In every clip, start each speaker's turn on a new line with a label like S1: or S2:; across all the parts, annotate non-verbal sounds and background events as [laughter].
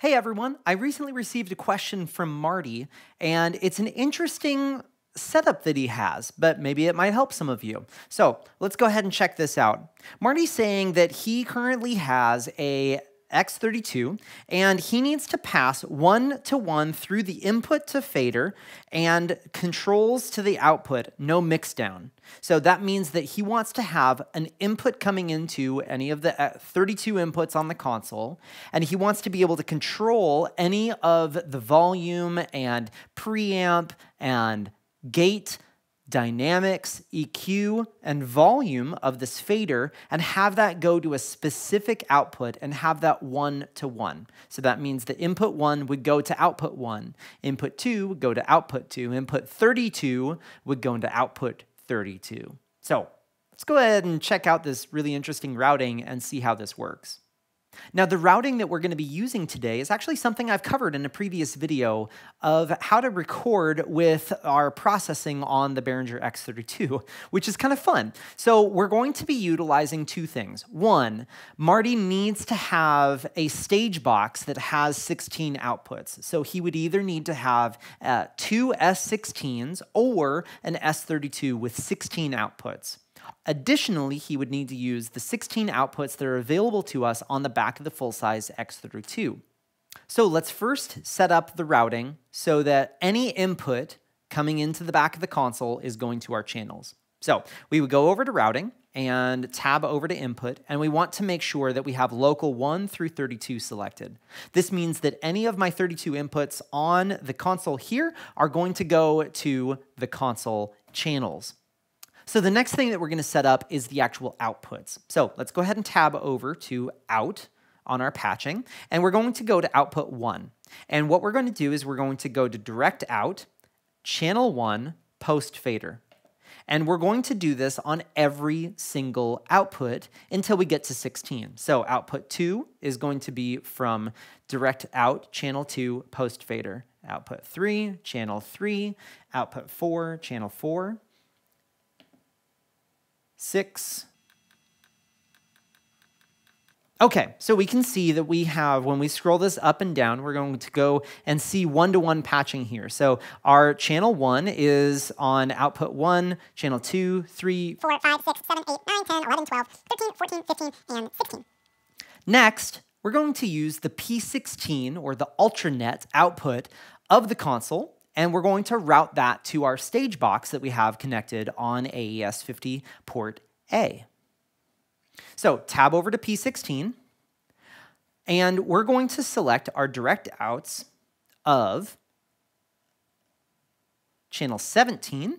S1: Hey everyone, I recently received a question from Marty, and it's an interesting setup that he has, but maybe it might help some of you. So let's go ahead and check this out. Marty's saying that he currently has a X32, and he needs to pass one to one through the input to fader and controls to the output, no mixdown. So that means that he wants to have an input coming into any of the uh, 32 inputs on the console, and he wants to be able to control any of the volume and preamp and gate dynamics, EQ, and volume of this fader and have that go to a specific output and have that one to one. So that means the input one would go to output one, input two would go to output two, input 32 would go into output 32. So let's go ahead and check out this really interesting routing and see how this works. Now, the routing that we're going to be using today is actually something I've covered in a previous video of how to record with our processing on the Behringer X32, which is kind of fun. So we're going to be utilizing two things. One, Marty needs to have a stage box that has 16 outputs. So he would either need to have uh, two S16s or an S32 with 16 outputs. Additionally, he would need to use the 16 outputs that are available to us on the back of the full-size X32. So let's first set up the routing so that any input coming into the back of the console is going to our channels. So we would go over to routing and tab over to input, and we want to make sure that we have local 1 through 32 selected. This means that any of my 32 inputs on the console here are going to go to the console channels. So the next thing that we're going to set up is the actual outputs. So let's go ahead and tab over to out on our patching, and we're going to go to output one. And what we're going to do is we're going to go to direct out, channel one, post fader. And we're going to do this on every single output until we get to 16. So output 2 is going to be from direct out, channel 2, post fader. Output 3, channel 3, output 4, channel 4, six. Okay, so we can see that we have, when we scroll this up and down, we're going to go and see one-to-one -one patching here. So our channel 1 is on output 1, channel 2, 3, 4, 5, 6, 7, 8, 9, 10, 11, 12, 13, 14, 15, and 16. Next, we're going to use the P16, or the Ultranet output of the console, and we're going to route that to our stage box that we have connected on AES50 port A. So tab over to P16, and we're going to select our direct outs of channel 17,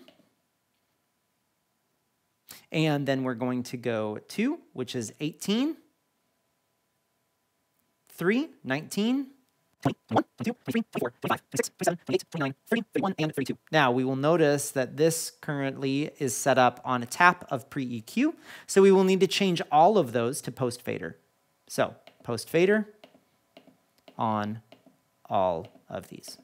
S1: and then we're going to go to, which is 18, 3, 19, 21, 22, 23, 24, 25, 26, 27, 28, 29, 30, 31, and 32. Now, we will notice that this currently is set up on a tap of pre-EQ, so we will need to change all of those to post-fader. So, post-fader on all of these.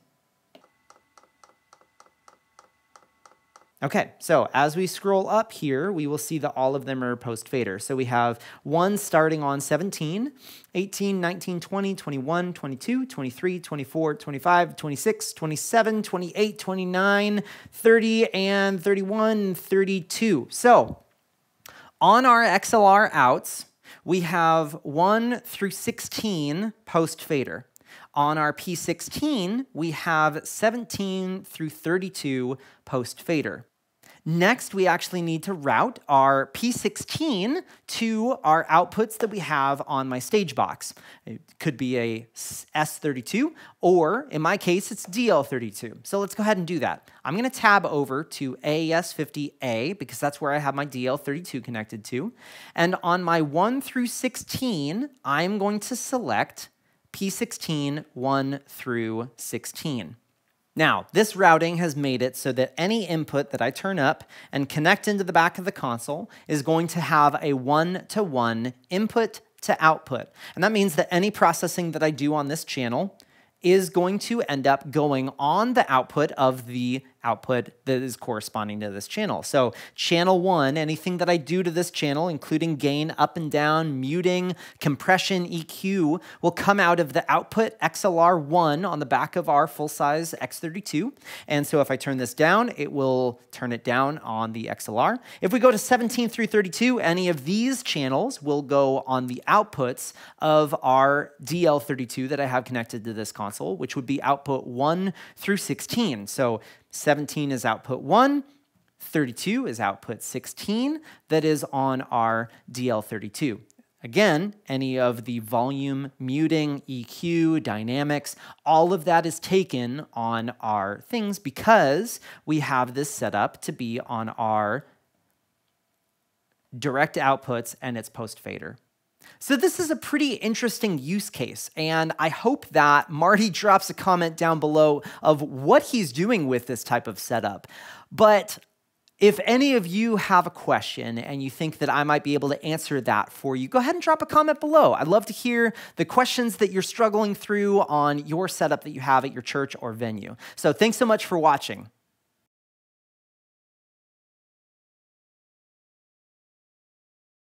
S1: Okay, so as we scroll up here, we will see that all of them are post fader. So we have one starting on 17, 18, 19, 20, 21, 22, 23, 24, 25, 26, 27, 28, 29, 30, and 31, 32. So on our XLR outs, we have 1 through 16 post fader. On our P16, we have 17 through 32 post fader. Next, we actually need to route our P16 to our outputs that we have on my stage box. It could be a S32, or in my case, it's DL32. So let's go ahead and do that. I'm gonna tab over to AES50A because that's where I have my DL32 connected to. And on my 1 through 16, I'm going to select P16 1 through 16. Now, this routing has made it so that any input that I turn up and connect into the back of the console is going to have a one-to-one -one input to output. And that means that any processing that I do on this channel is going to end up going on the output of the output that is corresponding to this channel. So channel one, anything that I do to this channel, including gain up and down, muting, compression, EQ, will come out of the output XLR1 on the back of our full-size X32. And so if I turn this down, it will turn it down on the XLR. If we go to 17 through 32, any of these channels will go on the outputs of our DL32 that I have connected to this console, which would be output 1 through 16. So 17 is output 1, 32 is output 16 that is on our DL32. Again, any of the volume, muting, EQ, dynamics, all of that is taken on our things because we have this set up to be on our direct outputs and its post fader. So this is a pretty interesting use case, and I hope that Marty [laughs] drops a comment down below of what he's doing with this type of setup. But if any of you have a question and you think that I might be able to answer that for you, go ahead and drop a comment below. I'd love to hear the questions that you're struggling through on your setup that you have at your church or venue. So thanks so much for watching.